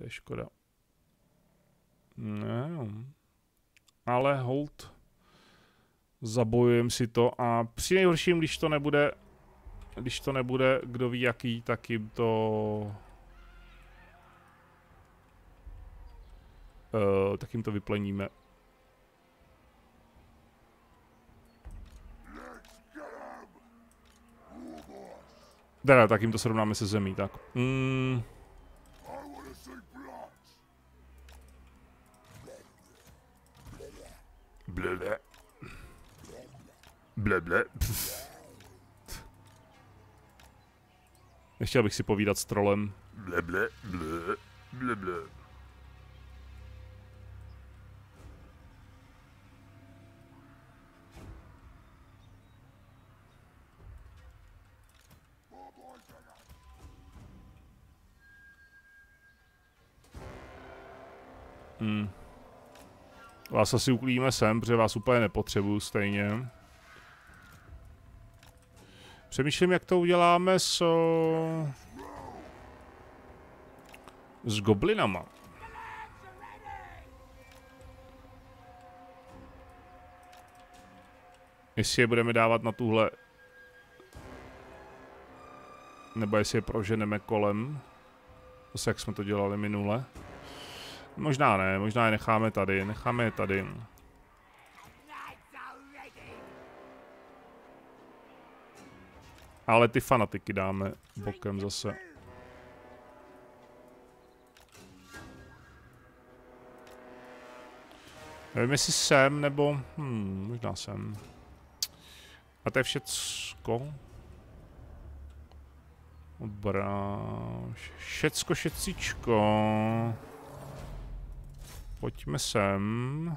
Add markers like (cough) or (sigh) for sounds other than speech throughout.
To je škoda. Ne, ale hold. Zabojujem si to a při nejhorším, když to nebude, když to nebude, kdo ví jaký, tak jim to... Uh, tak jim to vypleníme. Teda, tak jim to srovnáme se zemí, tak. Mm. Blele. Bleble. Nechtěl bych si povídat s trolem. Bleble, ble, bleble. Hmm. Vás asi uklíme sem, protože vás úplně nepotřebuju stejně. Přemýšlím, jak to uděláme s... s goblinama. Jestli je budeme dávat na tuhle... Nebo jestli je proženeme kolem. Zase jak jsme to dělali minule. Možná ne, možná je necháme tady, necháme je tady. Ale ty fanatiky dáme bokem zase. Nevím, jestli jsem, nebo... Hmm, možná jsem. A to je všecko. Dobrá. Všecko, všecičko. Pojďme sem.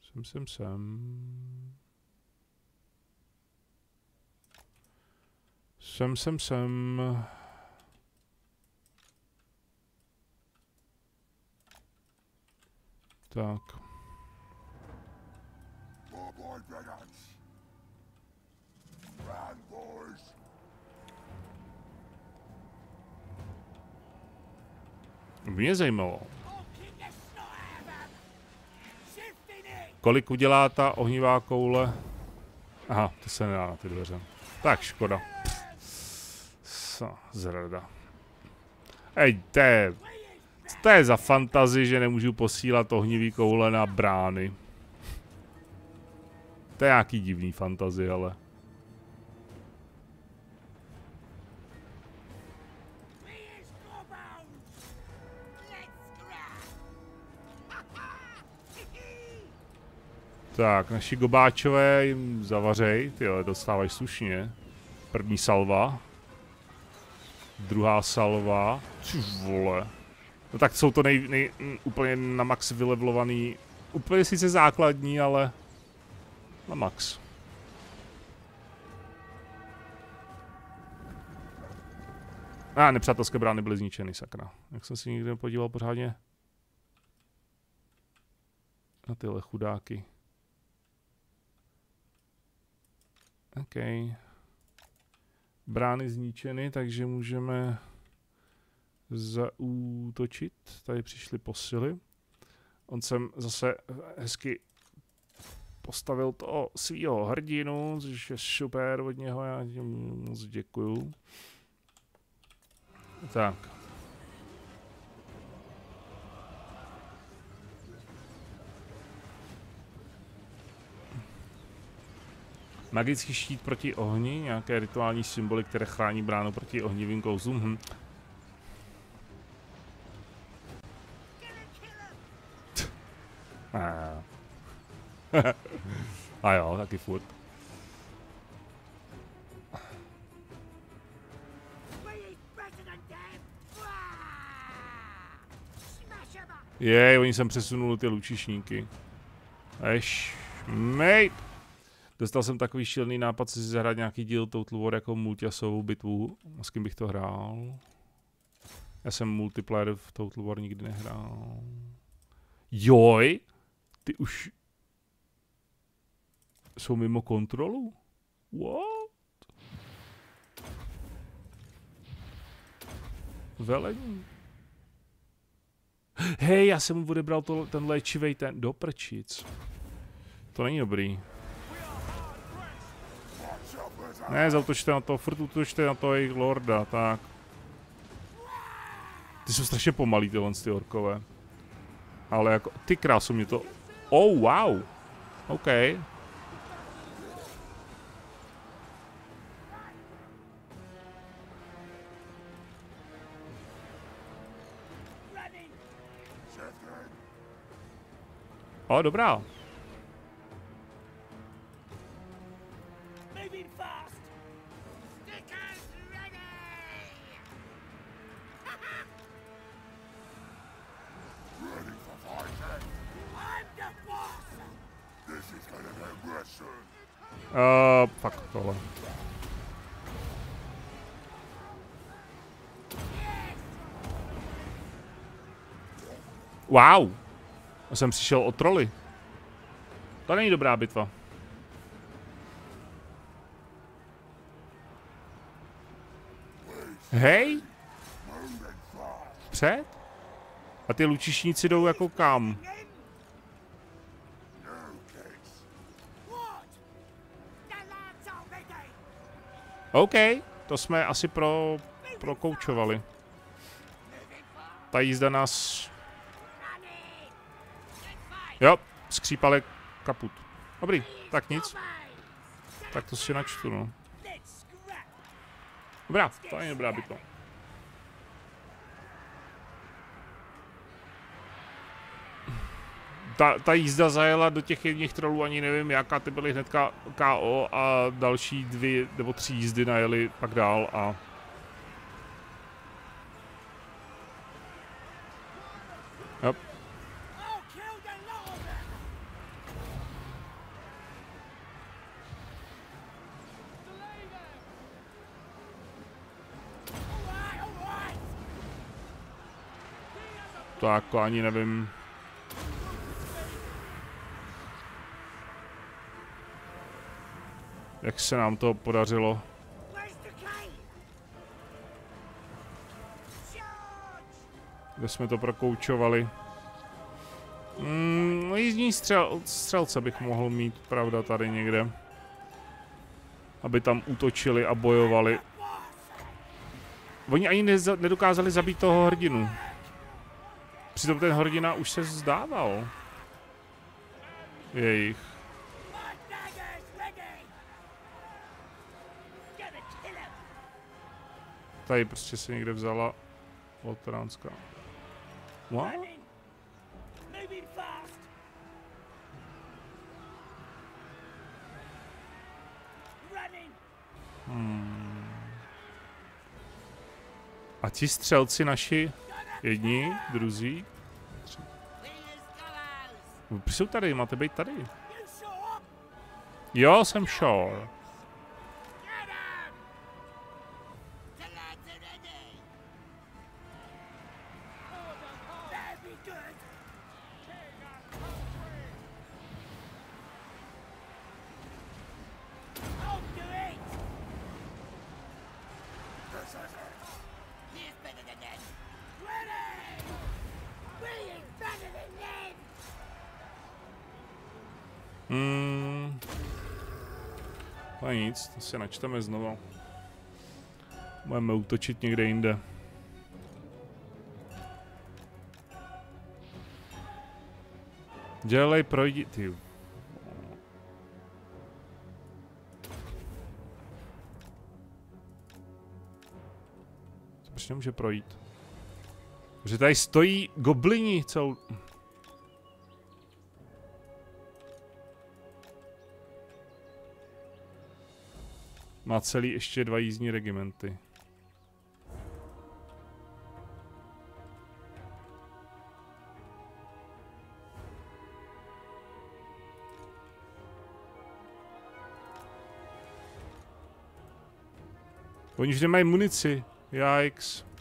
Sem, sem, sem. Sem, sem, sem. Tak. Mě zajímalo. Kolik udělá ta ohnivá koule? Aha, to se nedá na ty dveře. Tak, škoda. zrada. Ej, to je... Co to je za fantazi, že nemůžu posílat ohnivý koule na brány? To je nějaký divný fantazi, ale... Tak, naši gobáčové jim zavařej, ty dostávají slušně. První salva. Druhá salva. Ty vole. No tak jsou to nej, nej, úplně na max vylevlovaný. Úplně sice základní, ale na max. A ah, nepřátelské brány byly zničeny, sakra. Jak jsem si nikdy podíval pořádně na tyhle chudáky. OK. Brány zničeny, takže můžeme zaútočit. Tady přišly posily. On sem zase hezky postavil to svýho hrdinu, což je super od něho, já moc děkuju. Tak. Magický štít proti ohni, nějaké rituální symboly, které chrání bránu proti ohnivým kouzlům. Hm. A jo, taky furt. Jej, oni sem přesunuli ty lučišníky. Eš, mate. Dostal jsem takový šílený nápad si zahrát nějaký díl Total War jako multiasovou bitvu. S kým bych to hrál? Já jsem multiplayer v Total War nikdy nehrál. Joj! Ty už jsou mimo kontrolu? What? Velení. Hej, já jsem mu odebral to, ten léčivý ten do prčic. To není dobrý. Ne, zautočte na to, furt utočte na to jejich lorda, tak. Ty jsou strašně pomalý tyhle ty orkové. Ale jako, ty krásu mě to... Oh, wow. OK. O, dobrá. Wow. Já jsem přišel o troly. To není dobrá bitva. Hej! Před? A ty lučišníci jdou jako kam? OK, to jsme asi pro, prokoučovali. Ta jízda nás... Jo, skřípali kaput. Dobrý, tak nic. Tak to si načtu, no. Dobrá, to je dobrá bitva. ta, ta jízda zajela do těch jedních trolů, ani nevím jaká, ty byly hnedka KO a další dvě nebo tři jízdy najeli pak dál a To jako ani nevím. jak se nám to podařilo. Kde jsme to prokoučovali. Mm, jízdní střel, střelce bych mohl mít, pravda, tady někde. Aby tam útočili a bojovali. Oni ani nedokázali zabít toho hrdinu. Přitom ten hrdina už se zdával. Jejich. Tady prostě se někde vzala Loteránská. What? Hmm. A ti střelci naši, jedni, druzí, tři. Jsou tady, máte být tady. Jo, jsem sure. Si načteme znova. Budeme útočit někde jinde. Dělej, projdi, ty. Proč nemůže projít? Že tady stojí goblini celou... Má celý ještě dva jízdní regimenty. Oni už nemají munici. Yikes.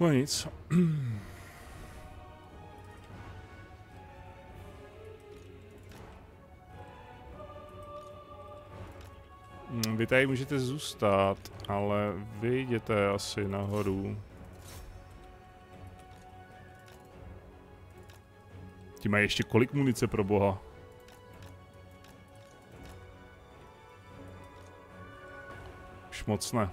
No nic. Hmm, vy tady můžete zůstat, ale vy jděte asi nahoru. Ti mají ještě kolik munice pro boha? Už moc ne.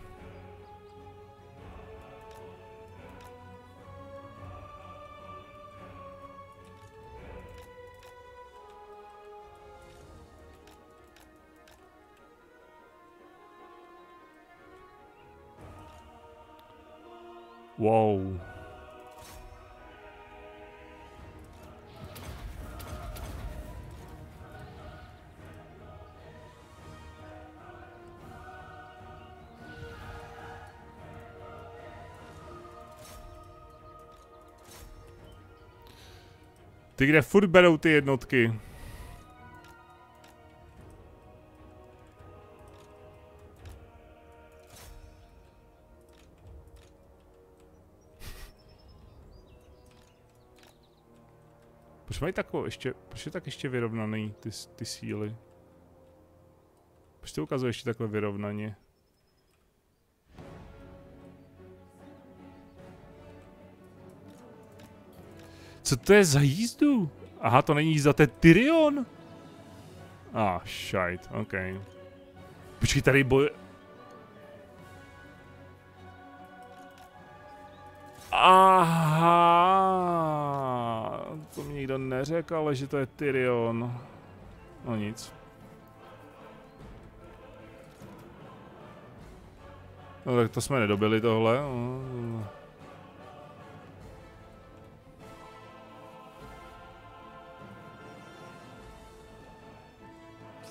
Ty kde furt berou ty jednotky? Proč mají takovou ještě, proč je tak ještě vyrovnaný ty, ty síly? Proč to ukazuje ještě takhle vyrovnaně? Co to je za jízdu? Aha, to není jízda, to je Tyrion. Ah, šajt, ok. Počkej, tady boj... Aha, to mi nikdo neřekl, ale že to je Tyrion. No nic. No tak to jsme nedobili tohle.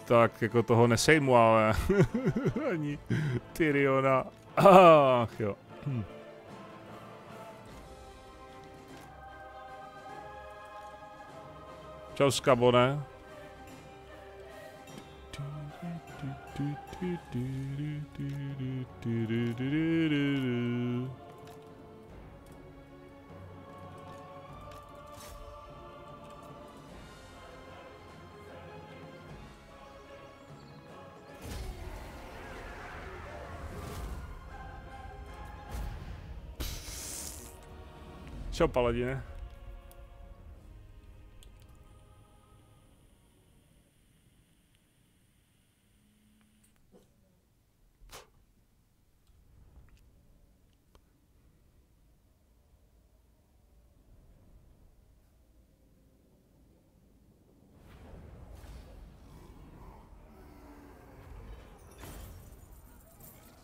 Tak jako toho nesejmu, ale (laughs) ani Tyriona. Ach jo. Čau Skabone. Čau, paladine.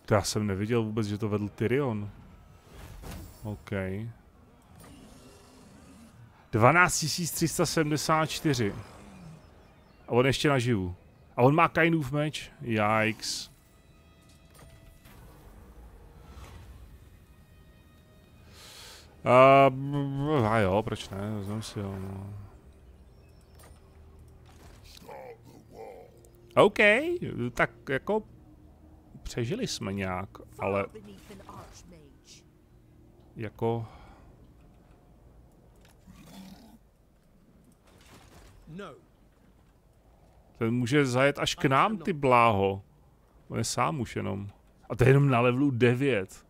To já jsem neviděl vůbec, že to vedl Tyrion. OK. 12374. A on ještě naživu. A on má Kainův meč. Yikes. Uh, a jo, proč ne, vezmeme si ho, no. OK, tak jako přežili jsme nějak, ale jako Ten může zajet až k nám, ty bláho. On je sám už jenom. A to je jenom na levelu 9.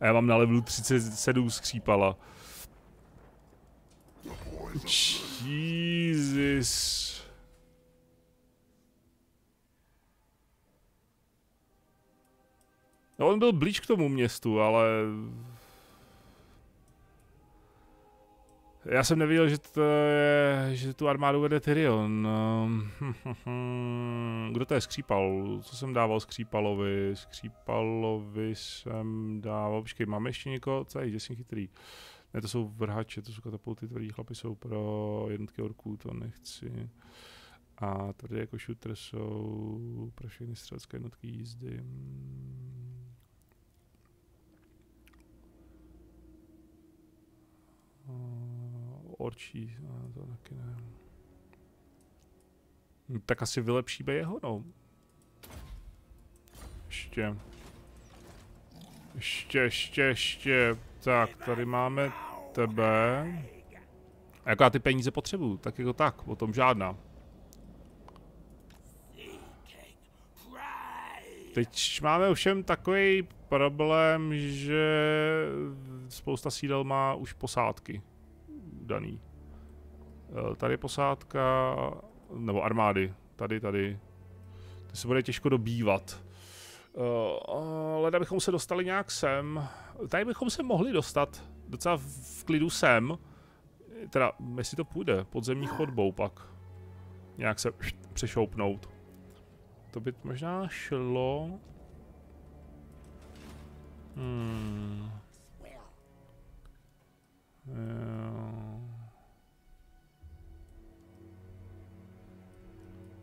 A já mám na levelu 37 skřípala. Jesus. No on byl blíž k tomu městu, ale Já jsem nevěděl, že, to je, že tu armádu vede Tyrion. (laughs) Kdo to je skřípal? Co jsem dával skřípalovi? Skřípalovi jsem dával... Počkej, máme ještě někoho? Co je, že jsem chytrý? Ne, to jsou vrhače, to jsou katapulty, tvrdí chlapy jsou pro jednotky orků, to nechci. A tady jako shooter jsou pro všechny střelecké jednotky jízdy. Orčí, to taky ne. Hm, tak asi vylepšíme jeho, no. Ještě. Ještě, ještě, ještě. Tak, tady máme tebe. A jako já ty peníze potřebuju, tak jako tak, o tom žádná. Teď máme ovšem takový problém, že spousta sídel má už posádky daný. Eh, tady je posádka, nebo armády, tady, tady. To se bude těžko dobývat. Uh, ale bychom se dostali nějak sem. Tady bychom se mohli dostat docela v klidu sem. Teda, jestli to půjde, podzemní chodbou pak. Nějak se přešoupnout. To by možná šlo. Hmm. Jo.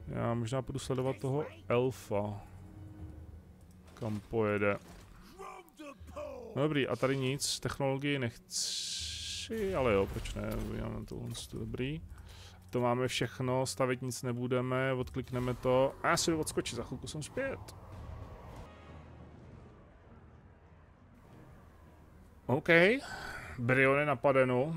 Já možná budu sledovat toho elfa. Kam pojede. No dobrý, a tady nic, technologii nechci, ale jo, proč ne, máme to dobrý. To máme všechno, stavit nic nebudeme, odklikneme to a já si odskočit, za chvilku jsem zpět. OK, Brion je napadeno.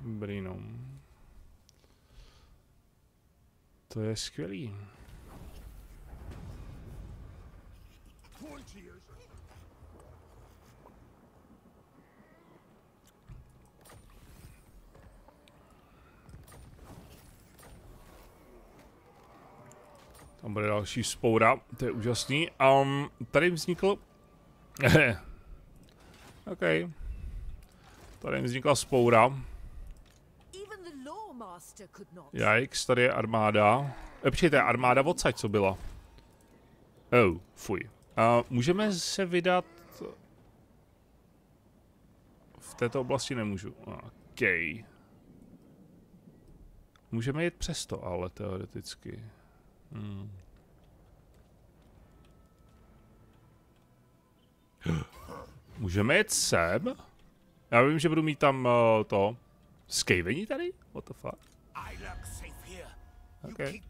Brinom. To je skvělý. Tam bude další spoura, to je úžasný. Um, tady vznikl... (laughs) OK. Tady vznikla spoura. Jajks, tady je armáda. E, počkej, to je armáda odsaď, co byla. Oh, fuj. Uh, můžeme se vydat... V této oblasti nemůžu. OK. Můžeme jít přesto, ale teoreticky. Hmm. Můžeme jet sem? Já vím, že budu mít tam uh, to. Skavení tady? What the fuck? Okay.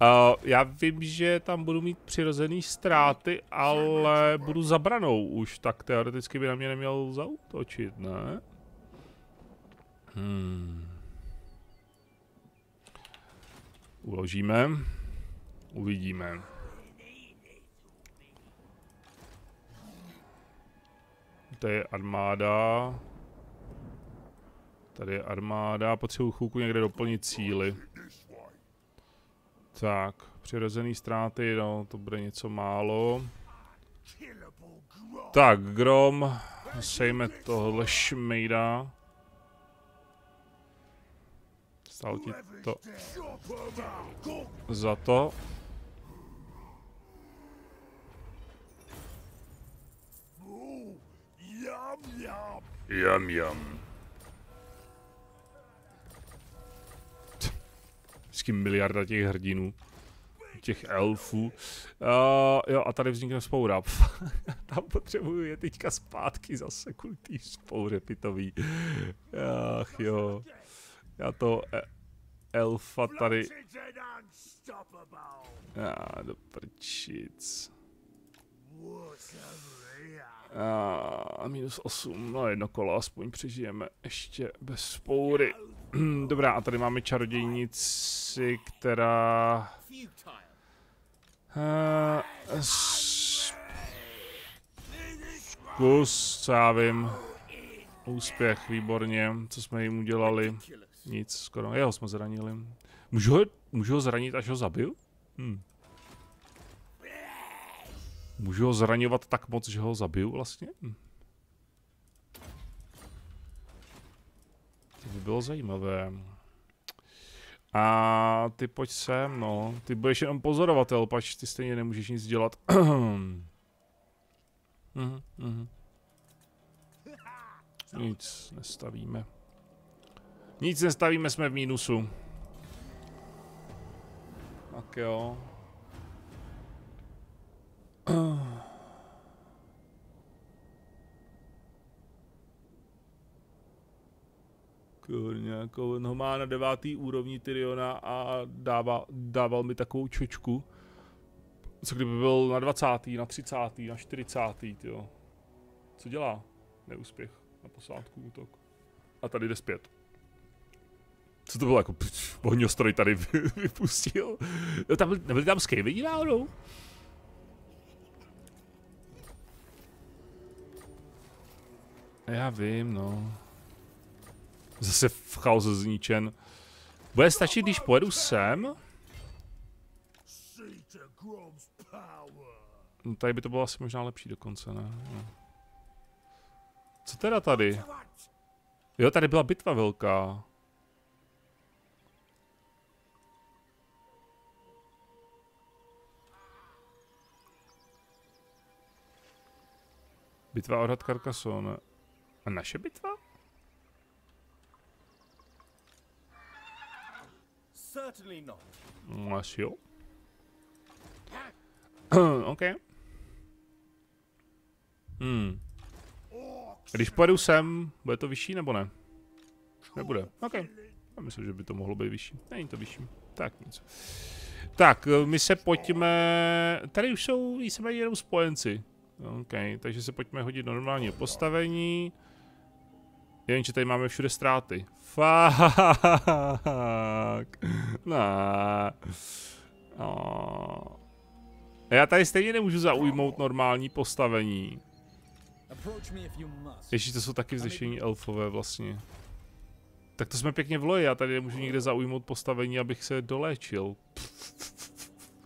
Uh, já vím, že tam budu mít přirozený ztráty, ale budu zabranou už, tak teoreticky by na mě neměl zautočit, ne? Hmm. Uložíme. Uvidíme. To je armáda. Tady je armáda. Potřebuji chvilku někde doplnit cíly. Tak, přirozený ztráty, no, to bude něco málo. Tak, Grom, sejme tohle šmejda. Stalo ti to za to. Jam, jam. Vždycky miliarda těch hrdinů. Těch elfů. Uh, jo, a tady vznikne spoura. (laughs) Tam potřebuju je teďka zpátky zase kvůli tý spouře pitový. Ach jo. Já to e elfa tady... Já do prčic. A minus 8, no jedno kolo aspoň přežijeme ještě bez spoury. (clears throat) Dobrá, a tady máme čarodějnici, která... Uh, zkus, co já vím. Úspěch, výborně. Co jsme jim udělali? Nic, skoro. Jeho jsme zranili. Můžu ho, můžu ho zranit, až ho zabiju? Hm. Můžu ho zraňovat tak moc, že ho zabiju vlastně? Hm. To by bylo zajímavé. A ty pojď sem, no. Ty budeš jenom pozorovatel, pač ty stejně nemůžeš nic dělat. (clears throat) mhm, mhm. Nic nestavíme. Nic nestavíme, jsme v mínusu. Tak jo. Kurně, jako on ho má na devátý úrovni Tyriona a dává, dával mi takovou čočku. Co kdyby byl na 20., na 30., na 40., jo. Co dělá? Neúspěch na posádku útok. A tady jde zpět. Co to bylo jako, ohňostroj tady vypustil. Jo, tam byli, nebyli tam skejvení náhodou? Já vím, no. Zase v chaose zničen. Bude stačit, když pojedu sem? No, tady by to bylo asi možná lepší dokonce, ne? No. Co teda tady? Jo, tady byla bitva velká. Bitva odhad Carcassonne. A naše bitva? No, asi jo. (clears throat) OK. Hmm. Když pojedu sem, bude to vyšší nebo ne? Nebude. OK. Já myslím, že by to mohlo být vyšší. Není to vyšší. Tak nic. Tak, my se pojďme... Tady už jsou víceméně jenom spojenci. OK, takže se pojďme hodit do normálního postavení. Jenže tady máme všude ztráty. Fuck. (laughs) Nah. Oh. Já tady stejně nemůžu zaujmout normální postavení. Ještě to jsou taky vzešení elfové vlastně. Tak to jsme pěkně v loji, já tady nemůžu nikde zaujmout postavení, abych se doléčil.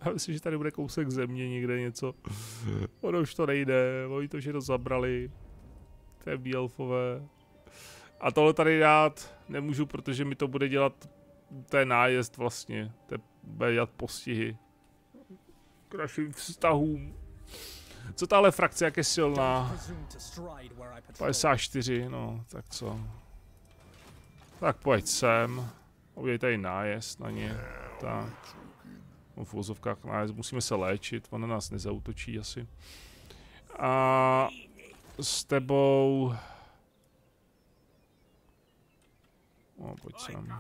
Já myslím, že tady bude kousek země někde něco. Ono už to nejde, oni to všechno zabrali. To je elfové. A tohle tady dát nemůžu, protože mi to bude dělat, to je nájezd vlastně, to bude dělat postihy k našim vztahům. Co tahle frakce, jak je silná? 54, no, tak co? Tak pojď sem. Udělej tady nájezd na ně. Tak. No, v vozovkách nájezd. Musíme se léčit, on na nás nezautočí asi. A s tebou... No, pojď sem.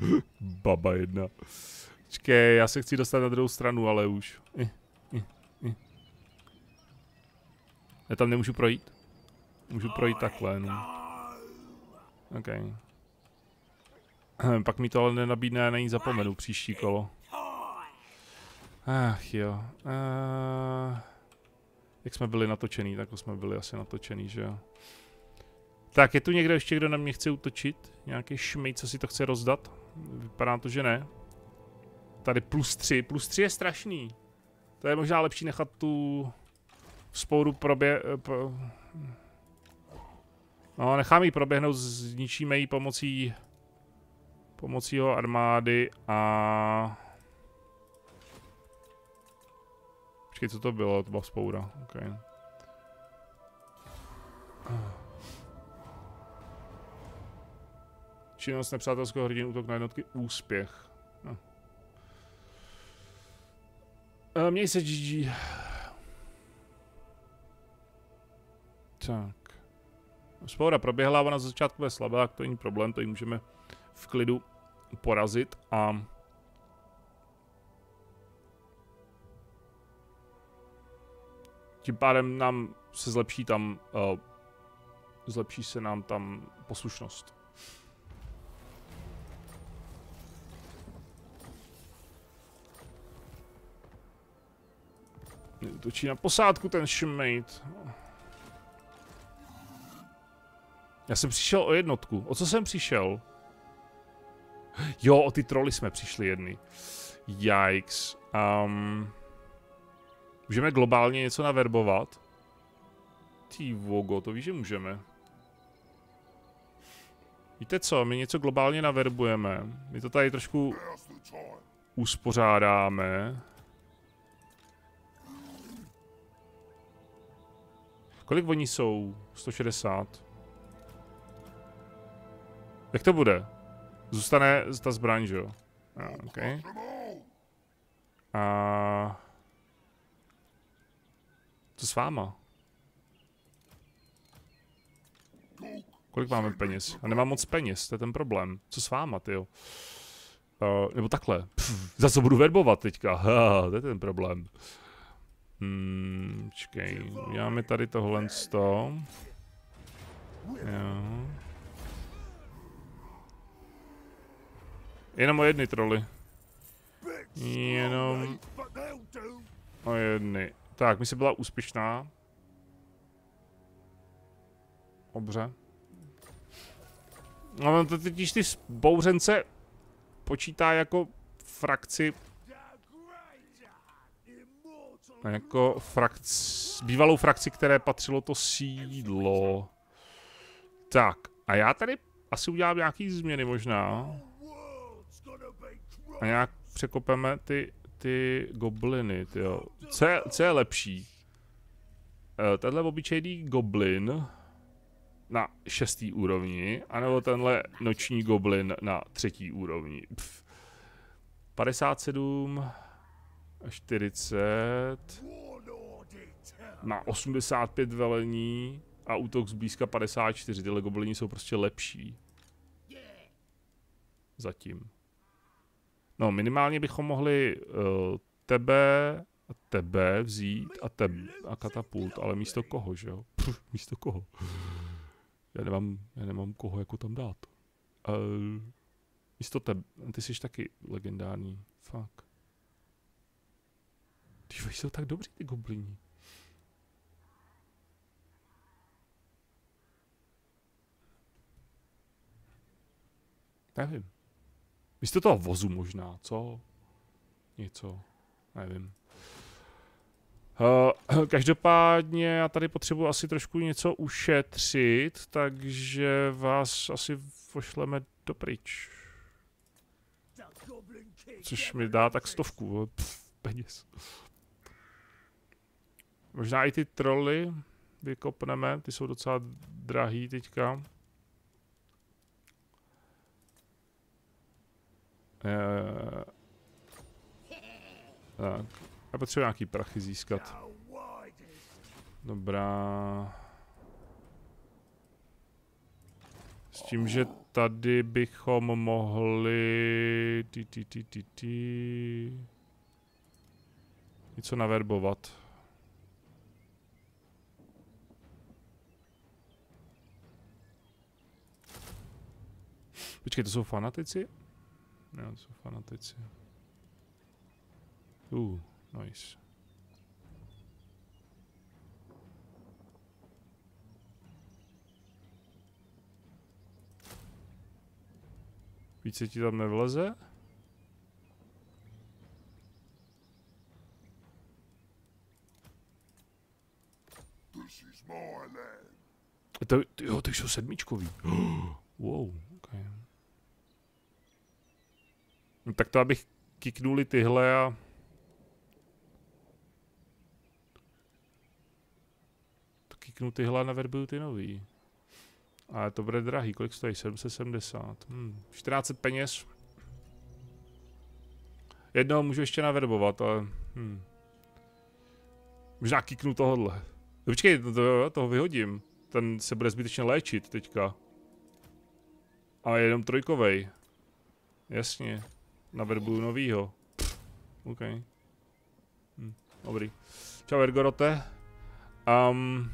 (laughs) Baba jedna. Počkej, já se chci dostat na druhou stranu, ale už. I, i, i. Já tam nemůžu projít? Můžu projít takhle, no. OK. (clears throat) Pak mi to ale nenabídne a na ní zapomenu příští kolo. Ach jo. Uh, jak jsme byli natočený, tak jsme byli asi natočený, že jo. Tak, je tu někdo ještě, kdo na mě chce útočit? Nějaký šmej, co si to chce rozdat? Vypadá to, že ne. Tady plus 3. Plus 3 je strašný. To je možná lepší nechat tu spouru probě... Pro... No, nechám ji proběhnout, zničíme ji pomocí pomocí jeho armády a... Počkej, co to bylo? To byla spoura. Okay. Činnost nepřátelského hrdiny, útok na jednotky, úspěch. No. Uh, měj se GG. Tak. Spoura proběhla, ona na začátku je slabá, to není problém, to ji můžeme v klidu porazit a tím pádem nám se zlepší tam, uh, zlepší se nám tam poslušnost. Točí na posádku ten šmejt. Já jsem přišel o jednotku. O co jsem přišel? Jo, o ty troly jsme přišli jedny. Yikes. Um, můžeme globálně něco naverbovat? Ty vogo, to víš, že můžeme. Víte co, my něco globálně naverbujeme. My to tady trošku uspořádáme. Kolik oni jsou? 160. Jak to bude? Zůstane ta zbraň, že jo? OK. A... Co s váma? Kolik máme peněz? A nemám moc peněz, to je ten problém. Co s váma, tyjo? Uh, nebo takhle. Pff, za co budu verbovat teďka? Ha, to je ten problém. Hmm, čekej, máme tady tohle sto. Jo. Jenom o jedny troly. Jenom o jedny. Tak, mise byla úspěšná. Dobře. No, to totiž ty bouřence počítá jako frakci jako frakci, bývalou frakci, které patřilo to sídlo. Tak, a já tady asi udělám nějaký změny možná. A nějak překopeme ty, ty gobliny, tyjo. Co je, co je lepší? Uh, tenhle obyčejný goblin na šestý úrovni, anebo tenhle noční goblin na třetí úrovni. Pff. 57 a 40 na 85 velení a útok zblízka 54. Tyhle goblini jsou prostě lepší. Zatím. No, minimálně bychom mohli uh, tebe tebe vzít a tebe a katapult, ale místo koho, že jo? Pff, místo koho? Já nemám, já nemám koho jako tam dát. Uh, místo tebe, ty jsi taky legendární, fuck. Ty jsou tak dobří ty goblini. Nevím. Místo toho vozu možná, co? Něco, nevím. Uh, (clears throat) každopádně já tady potřebuji asi trošku něco ušetřit, takže vás asi pošleme do pryč. Což mi dá tak stovku pff, peněz. Možná i ty troly vykopneme, ty jsou docela drahý teďka. Uh, tak. Já potřebuji nějaký prachy získat. Dobrá. S tím, že tady bychom mohli... Tí, tí, tí, tí, tí. Něco naverbovat. Počkej, to jsou fanatici? Ne, to jsou fanatici. Uh. Nice. Více ti tam nevleze? To, jo, to jsou sedmičkový. (gasps) wow, okay. No, tak to abych kiknuli tyhle a kliknu tyhle a naverbuju ty nový. Ale to bude drahý, kolik stojí? 770. Hmm, 14 peněz. Jednoho můžu ještě naverbovat, ale... Hmm. Možná kiknu tohohle. No, počkej, to, to, toho vyhodím. Ten se bude zbytečně léčit teďka. A jenom trojkovej. Jasně. Naverbuju novýho. OK. Hm, dobrý. Čau Ergorote. Um,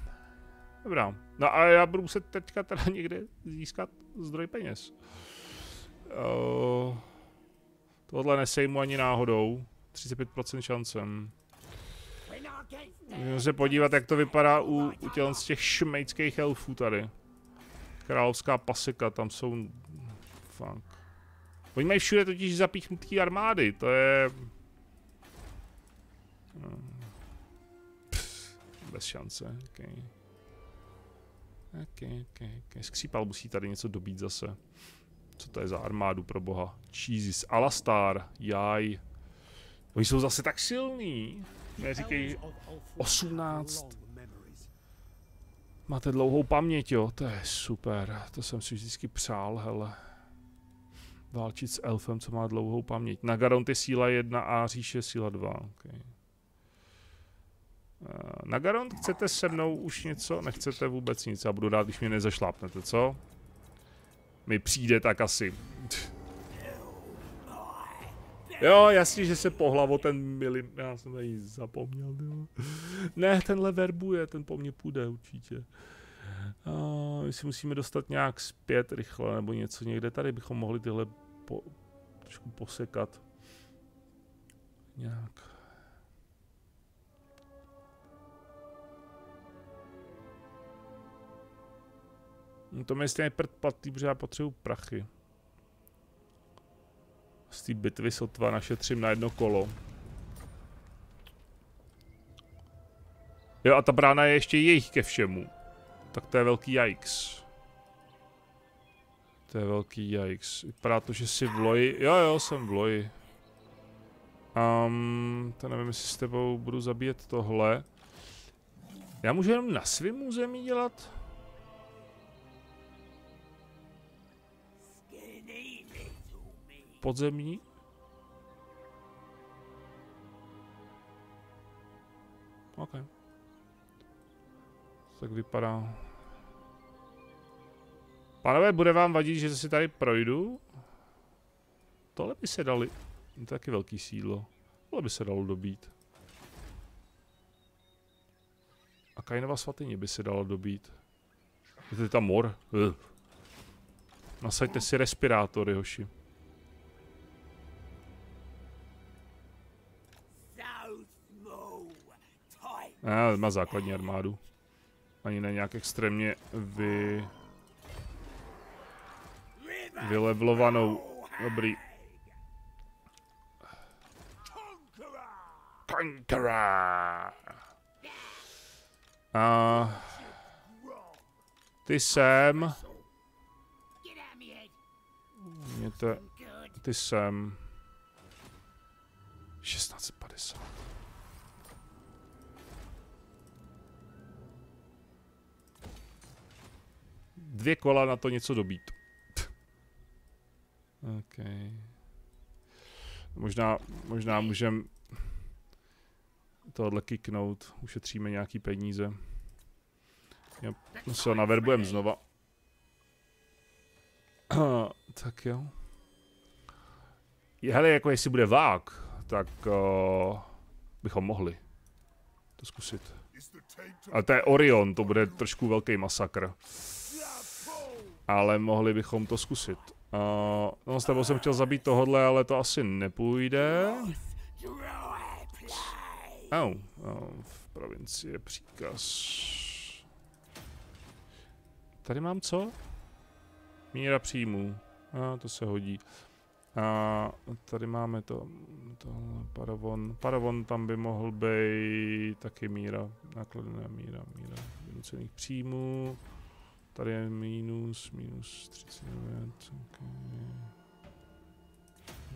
Dobrá. No a já budu muset teďka teda (laughs) někde získat zdroj peněz. Uh, tohle nesejmu ani náhodou. 35% šancem. Můžeme se podívat, jak to vypadá u, u tělen z těch šmejckých elfů tady. Královská paseka, tam jsou... Fuck. Oni mají všude totiž zapíchnutý armády, to je... Pff, bez šance, okay. Okay, okay, okay. Skřípal musí tady něco dobít zase. Co to je za armádu pro boha? Jesus, Alastar, jaj. Oni jsou zase tak silní. Neříkej 18. Máte dlouhou paměť, jo, to je super. To jsem si vždycky přál, hele. Válčit s elfem, co má dlouhou paměť. Nagaront je síla 1 a říše síla 2. Okay. Eh, na Garant chcete se mnou už něco? Nechcete vůbec nic, já budu rád, když mě nezašlápnete, co? mi přijde, tak asi. Jo, jasně, že se pohlavo ten milin... Já jsem tady zapomněl, jo. Ne, tenhle verbuje, ten po mně půjde určitě. Uh, my si musíme dostat nějak zpět rychle, nebo něco někde. Tady bychom mohli tyhle po, trošku posekat. Nějak. No to mi stejně prd platí, protože já potřebuji prachy. Z té bitvy sotva našetřím na jedno kolo. Jo a ta brána je ještě jejich ke všemu. Tak to je velký yikes. To je velký yikes. Vypadá to, že si v loji. Jo, jo, jsem v loji. Um, to nevím, jestli s tebou budu zabíjet tohle. Já můžu jenom na svém území dělat? Podzemní? Okay tak vypadá. Pánové, bude vám vadit, že si tady projdu? Tohle by se dali. To je taky velký sídlo. Tohle by se dalo dobít. A Kainova svatyně by se dalo dobít. Je to tam mor. Ugh. Nasaďte si respirátory, hoši. Já, má základní armádu. Ani ne nějak extrémně vy... Vylevlovanou. Dobrý. Conqueror. A... Ty sem. Mě to... Ty sem. 1650. dvě kola na to něco dobít. OK. Možná, možná můžem tohle kiknout, ušetříme nějaký peníze. No se ho naverbujem znova. (clears throat) tak jo. Hele, jako jestli bude vák, tak uh, bychom mohli to zkusit. Ale to je Orion, to bude trošku velký masakr ale mohli bychom to zkusit. Uh, no s tebou jsem chtěl zabít tohodle, ale to asi nepůjde. Oh, oh, v provincii je příkaz. Tady mám co? Míra příjmů. A, to se hodí. A tady máme to, to paravon. Paravon tam by mohl být taky míra, nákladná míra, míra vynucených příjmů. Tady je minus, minus 39, okay.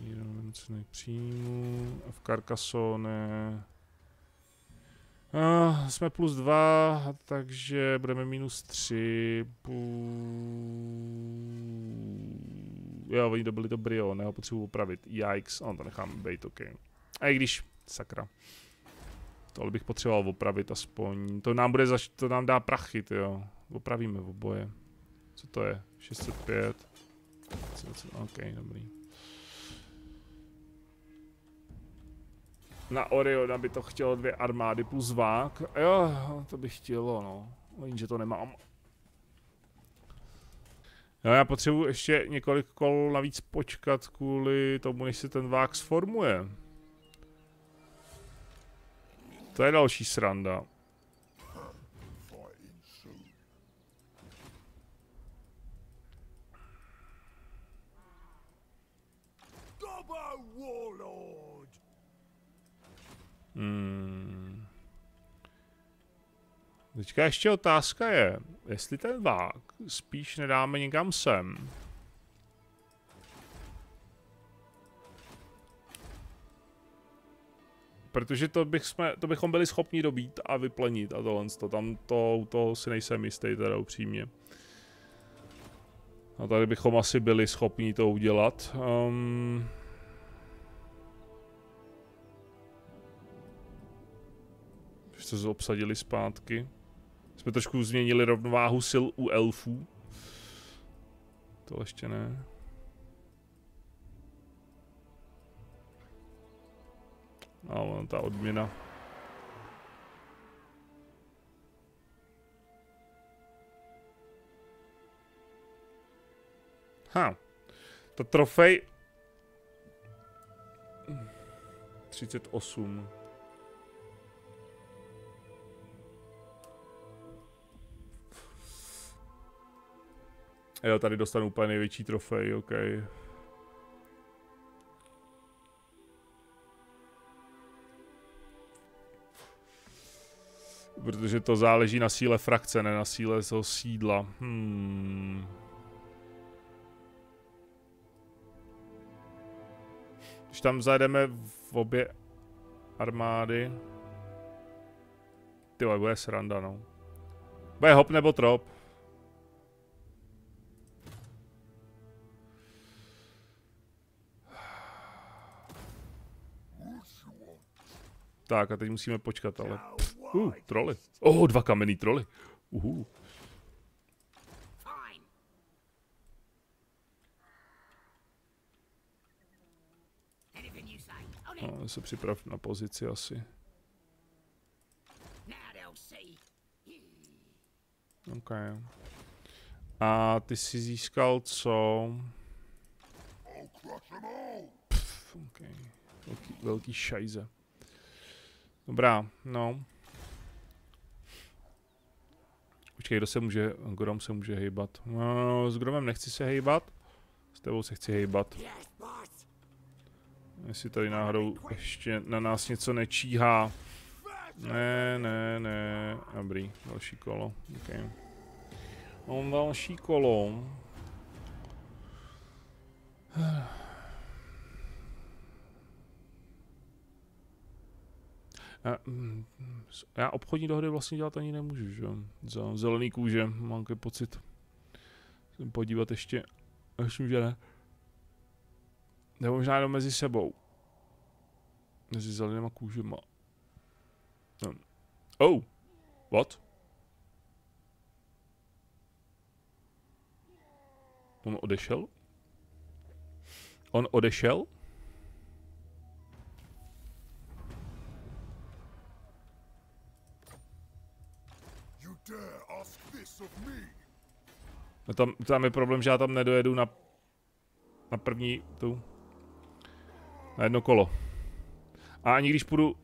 Jenom ceny příjmu. A v Carcassonne a jsme plus 2, takže budeme minus 3. Jo, oni dobili to brio, ne, ho potřebuji opravit. Yikes, on to nechám být, ok. A i když, sakra. Tohle bych potřeboval opravit aspoň. To nám bude zaš to nám dá prachy, jo. Opravíme oboje. Co to je? 605. OK, dobrý. Na Oriona by to chtělo dvě armády plus vák. Jo, to bych chtělo, no. Jenže to nemám. Jo, já potřebuji ještě několik kol navíc počkat kvůli tomu, než se ten vák sformuje. To je další sranda. Hmm. Teďka ještě otázka je, jestli ten vák spíš nedáme někam sem. Protože to, bych jsme, to bychom byli schopni dobít a vyplenit a tohle. To, tam to, to si nejsem jistý teda upřímně. A tady bychom asi byli schopni to udělat. Um, se obsadili zpátky. Jsme trošku změnili rovnováhu sil u elfů. To ještě ne. No, ta odměna. Ha. Ta trofej... 38. Jo, tady dostanu úplně největší trofej, ok. Protože to záleží na síle frakce, ne na síle toho sídla. Hmm. Když tam zajdeme v obě armády. Ty bude sranda, no. Bude hop nebo trop. Tak a teď musíme počkat, ale... Uh, troly. Oh, dva kamenný troly. Uhu. No, se připrav na pozici asi. OK. A ty jsi získal co? Pff, okay. velký, velký šajze. Dobrá, no. Počkej, kdo se může, Grom se může hejbat. No, s Gromem nechci se hejbat. S tebou se chci hejbat. Jestli tady náhodou ještě na nás něco nečíhá. Ne, ne, ne. Dobrý, další kolo. Okay. Mám další kolo. Já, mm, já obchodní dohody vlastně dělat ani nemůžu, že Za zelený kůže mám takový pocit. Jsem podívat ještě, ještě že ne. Nebo možná jenom mezi sebou. Mezi zelenýma kůžema. No. Oh! What? On odešel? On odešel? No tam, tam je problém, že já tam nedojedu na, na první tu, na jedno kolo. A ani když půjdu,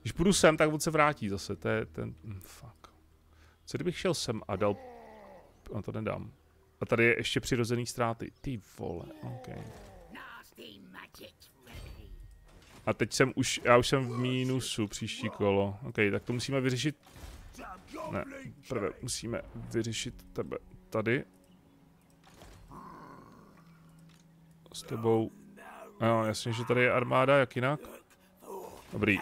když půjdu sem, tak on se vrátí zase, to je ten, hm, fuck. Co kdybych šel sem a dal, no to nedám. A tady je ještě přirozený ztráty, ty vole, ok. A teď jsem už, já už jsem v mínusu příští kolo. Ok, tak to musíme vyřešit ne, prvé musíme vyřešit tebe tady. S tebou. Jo, jasně, že tady je armáda, jak jinak. Dobrý.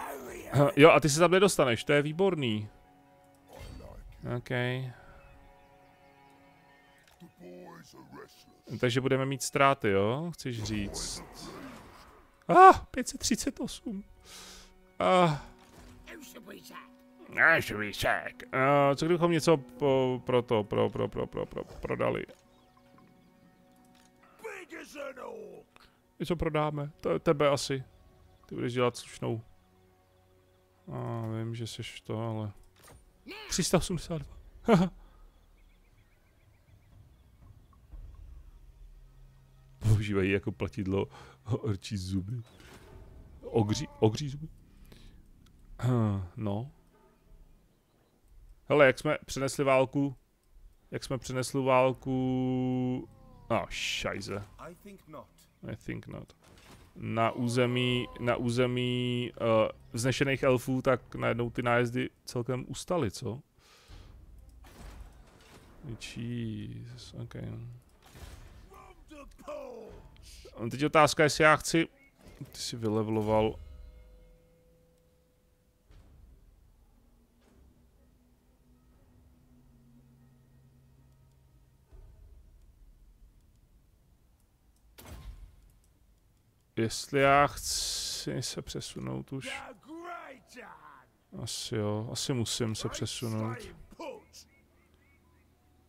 Jo, a ty se tam nedostaneš, to je výborný. OK. Takže budeme mít ztráty, jo? Chceš říct. Ah, 538. Ah. Náš výšek. Uh, co kdybychom něco po, pro to, pro, pro, pro, pro, pro, prodali? Něco prodáme, to je tebe asi. Ty budeš dělat slušnou. A vím, že jsi to, ale... 382. Používají jako platidlo orčí zuby. Ogří, ogří zuby. No. Hele, jak jsme přenesli válku, jak jsme přenesli válku, oh, šajze. I think not. Na území, na území uh, vznešených elfů, tak najednou ty nájezdy celkem ustaly, co? Jeez, okay. Teď otázka, jestli já chci... Ty si vylevloval Jestli já chci se přesunout už. Asi jo, asi musím se přesunout.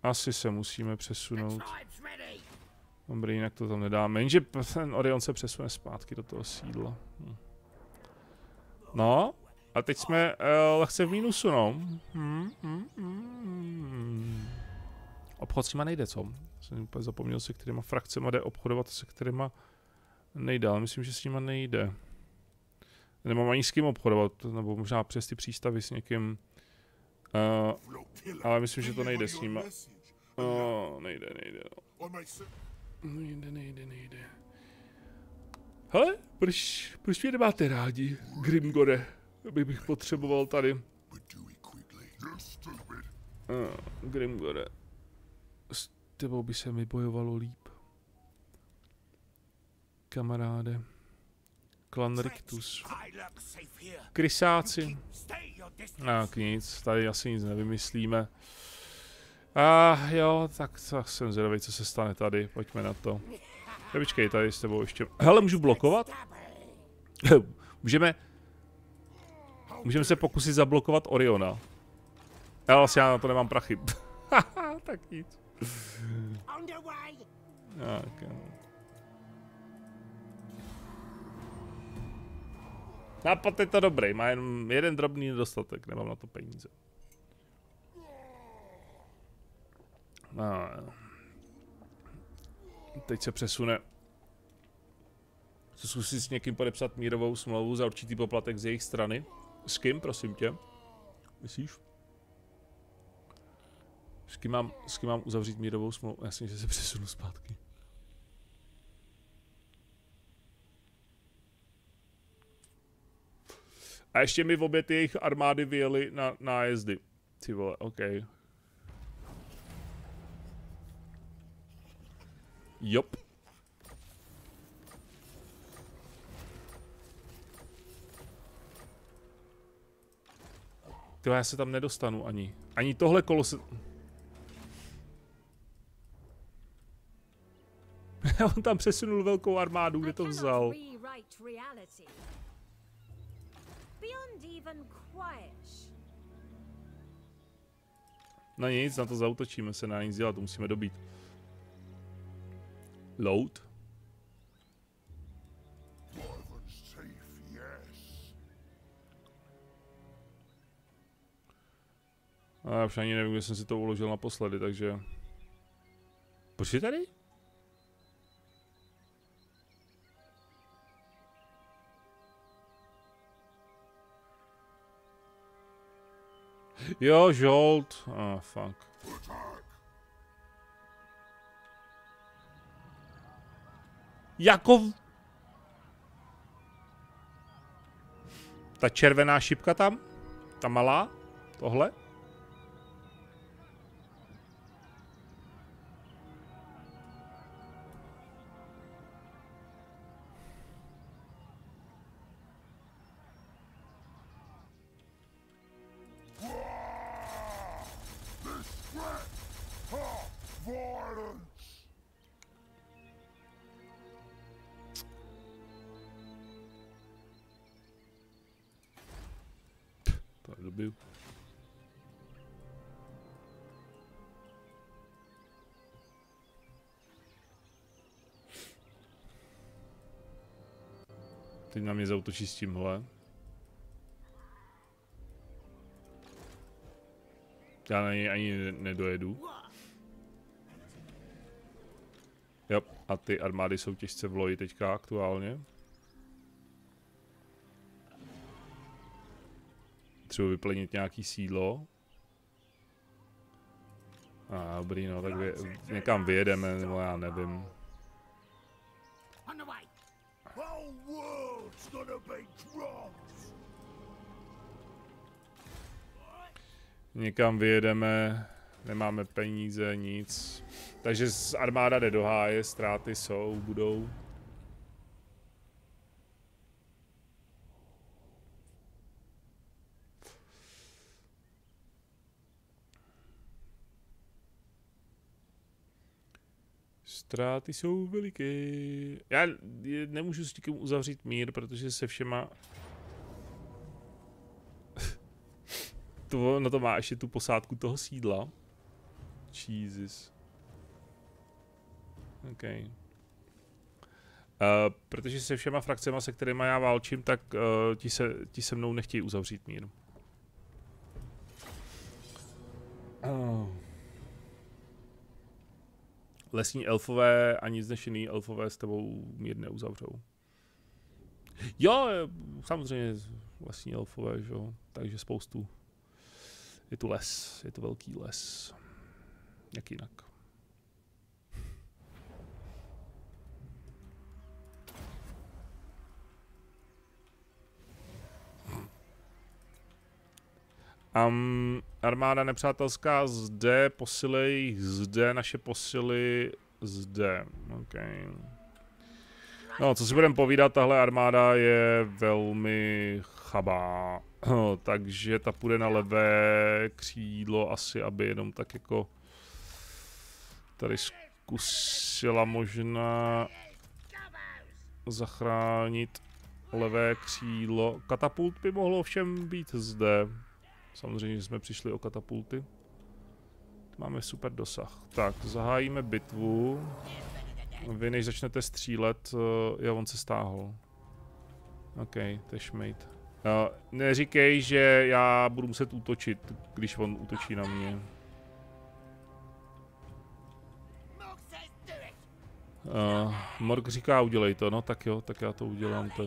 Asi se musíme přesunout. Dobrý, jinak to tam nedáme. Jenže ten Orion se přesune zpátky do toho sídla. Hm. No, a teď jsme uh, lehce v mínusu, no. Hmm, hmm, hmm. Obchod s nima nejde, co? Jsem úplně zapomněl, se kterýma frakcema jde obchodovat, se kterýma nejde, ale myslím, že s nima nejde. Nemám ani s kým obchodovat, nebo možná přes ty přístavy s někým. Uh, ale myslím, že to nejde s nima. Uh, nejde, nejde. No. Nejde, nejde, nejde. Hele, proč, proč mě nemáte rádi, Grimgore? Bych bych potřeboval tady. Uh, Grimgore. S tebou by se mi bojovalo líp. Kamaráde. Klan Rictus. Krysáci. Tak nic, tady asi nic nevymyslíme. A ah, jo, tak, tak jsem zvědavý, co se stane tady, pojďme na to. (laughs) Počkej, tady s tebou ještě... Hele, můžu blokovat? (laughs) můžeme... Můžeme se pokusit zablokovat Oriona. Já vlastně já na to nemám prachy. (laughs) tak nic. Tak, jo. Nápad je to dobrý, má jen jeden drobný nedostatek, nemám na to peníze. No, teď se přesune. Co zkusit s někým podepsat mírovou smlouvu za určitý poplatek z jejich strany? S kým, prosím tě? Myslíš? S kým mám, s kým mám uzavřít mírovou smlouvu? Jasně, že se přesunu zpátky. A ještě mi v obě ty jejich armády vyjeli na nájezdy. Ty vole, OK. Jop. Tyhle, já se tam nedostanu ani. Ani tohle kolo se... (laughs) On tam přesunul velkou armádu, kde to vzal. Na nic, na to zautočíme se, na nic dělat, to musíme dobít. Load. A já už ani nevím, kde jsem si to uložil naposledy, takže... Proč je tady? Jo, žolt. Ah, fuck. Jako... Ta červená šipka tam? Ta malá? Tohle? Zautočí s tímhle. Já na něj ani nedojedu. Jo, a ty armády jsou těžce v loji teďka aktuálně. Třeba vyplnit nějaký sídlo. A dobrý, no, tak vy, někam vyjedeme, nebo já nevím. Někam vyjedeme, nemáme peníze, nic. Takže armáda jde do háje, ztráty jsou, budou. Ztráty jsou veliké. Já nemůžu s tím uzavřít mír, protože se všema (laughs) to, no to má ještě tu posádku toho sídla. Jesus. OK. Uh, protože se všema frakcemi, se kterými já válčím, tak uh, ti, se, ti se mnou nechtějí uzavřít mír. Oh. Lesní elfové a nic než jiný elfové s tebou mír neuzavřou. Jo, samozřejmě lesní elfové, že jo, takže spoustu. Je tu les, je to velký les. Jak jinak. Um, armáda nepřátelská zde, posily zde, naše posily zde. Okay. No, co si budeme povídat, tahle armáda je velmi chabá. (clears throat) Takže ta půjde na levé křídlo asi, aby jenom tak jako tady zkusila možná zachránit levé křídlo. Katapult by mohlo všem být zde. Samozřejmě, jsme přišli o katapulty. Máme super dosah. Tak, zahájíme bitvu. Vy než začnete střílet, uh, jo, on se stáhl. OK, to je šmejt. Uh, neříkej, že já budu muset útočit, když on útočí na mě. Uh, Morg říká, udělej to, no tak jo, tak já to udělám. To.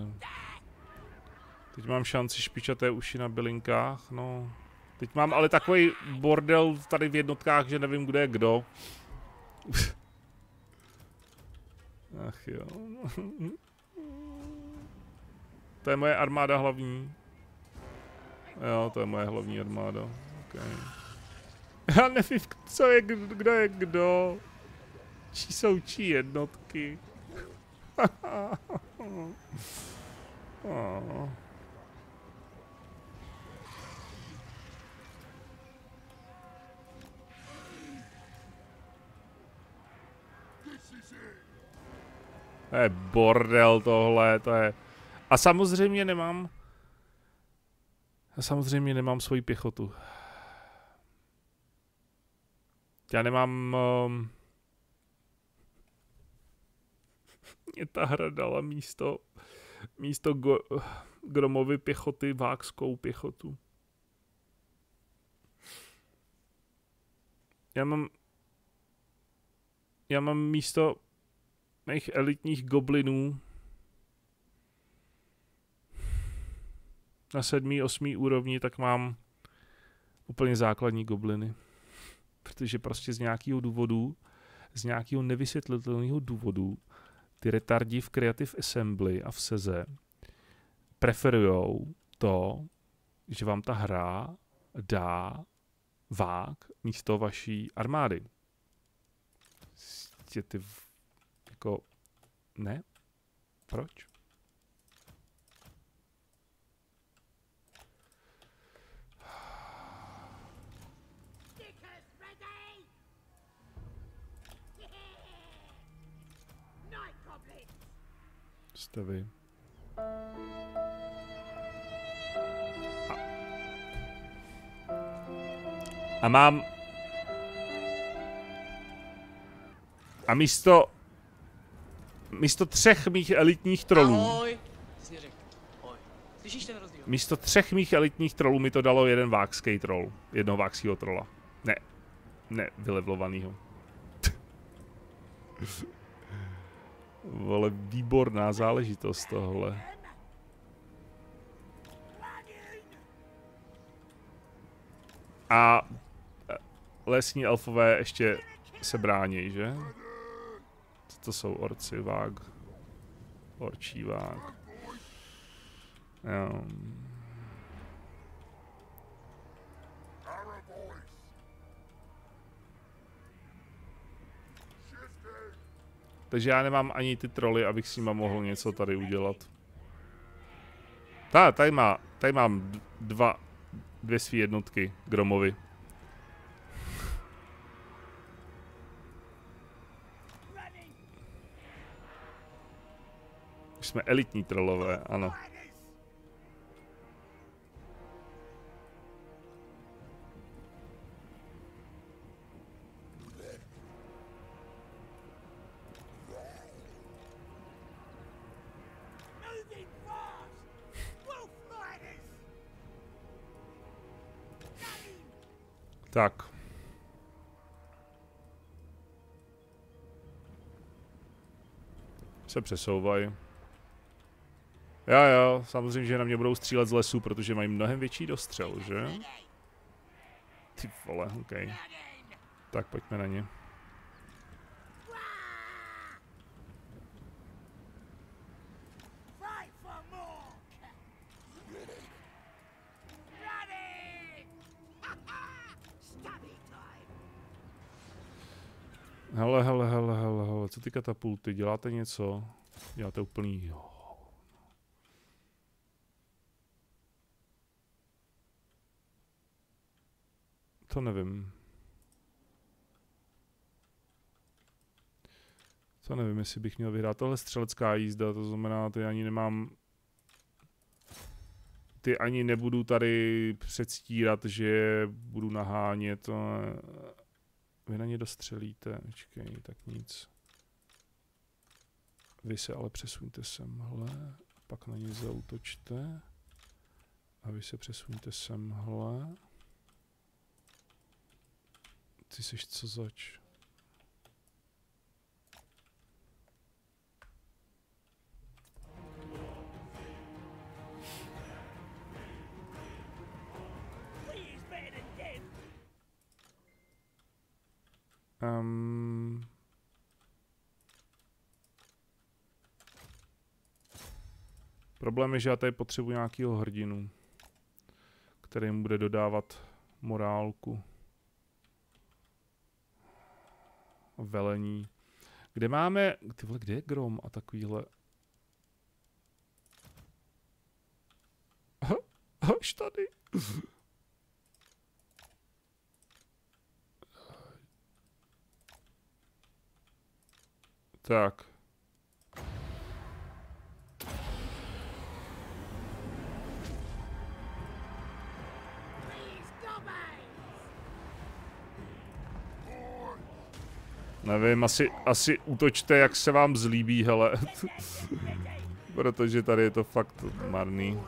Teď mám šanci špičaté uši na bylinkách, no. Teď mám ale takový bordel tady v jednotkách, že nevím, kde je kdo. Ach jo. to je moje armáda hlavní. Jo, to je moje hlavní armáda. Okay. Já nevím, co je, kdo je kdo. Čí jsou čí jednotky. oh. (laughs) To je bordel tohle, to je... A samozřejmě nemám... A samozřejmě nemám svoji pěchotu. Já nemám... Um, mě ta hra dala místo... Místo go, Gromovy pěchoty vákskou pěchotu. Já mám... Já mám místo mých elitních goblinů na sedmý, osmý úrovni, tak mám úplně základní gobliny. Protože prostě z nějakého důvodu, z nějakého nevysvětlitelného důvodu, ty retardi v Creative Assembly a v Seze preferujou to, že vám ta hra dá vák místo vaší armády. Prostě ty jako, ne? Proč? Jste vy. A, a mám... A místo místo třech mých elitních trolů. Ahoj. Slyšíš ten rozdíl? Místo třech mých elitních trolů mi to dalo jeden vákský troll. Jednoho vákského trola. Ne. Ne, vylevlovanýho. Vole, výborná záležitost tohle. A eh, lesní elfové ještě se brání, že? To jsou orci, vág. Orčí vág. Takže já nemám ani ty troly, abych s nima mohl něco tady udělat. Ta, tady, má, tady mám dva, dvě své jednotky Gromovi. jsme elitní trolové, ano. Tak. Se přesouvají. Jo, jo, samozřejmě, že na mě budou střílet z lesu, protože mají mnohem větší dostřel, že? Ty vole, OK. Tak pojďme na ně. Hele, hele, hele, hele, hele, co ty katapulty, děláte něco? Děláte úplný, jo. To nevím. To nevím, jestli bych měl vyhrát. Tohle střelecká jízda, to znamená, ty ani nemám... Ty ani nebudu tady předstírat, že budu nahánět. Vy na ně dostřelíte, počkej, tak nic. Vy se ale přesuňte semhle, pak na ně zautočte. A vy se přesuňte semhle. Ty jsi co zač? Um, problém je, že já tady potřebuji nějakého hrdinu, který mu bude dodávat morálku. Velení. Kde máme, ty vole, kde je Grom a takovýhle? Až tady. Tak. Nevím, asi, asi útočte, jak se vám zlíbí, hele. (laughs) Protože tady je to fakt marný.